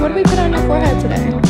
What do we put on your forehead today?